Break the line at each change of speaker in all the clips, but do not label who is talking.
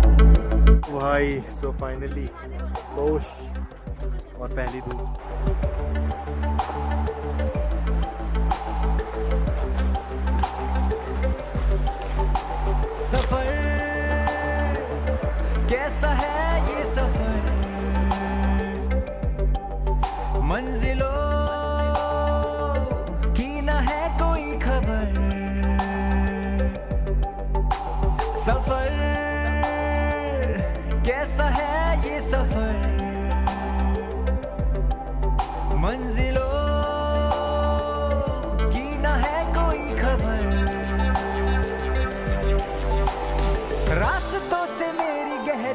भाई so finally दोष और पहली धूप
सफ़र। कैसा है ये सफ़र? मंजिलों की न है कोई खबर? सफ़र, कैसा है ये सफ़र? मंजिलों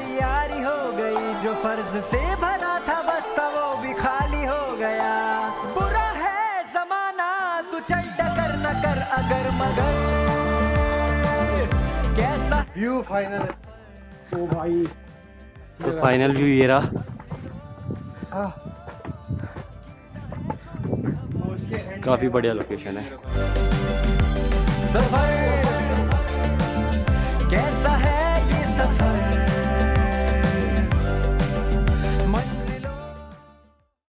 मेरी गहरी यारी हो गई जो फ़र्ज़ से भरा था बस्ता वो भी खाली हो गया। बुरा है जमाना तू चल डगर न कर अगर मगर। कैसा?
व्यू फाइनल ओ भाई।
तो फाइनल व्यू ये रहा।
हाँ।
काफ़ी बढ़िया लोकेशन है।
सफ़र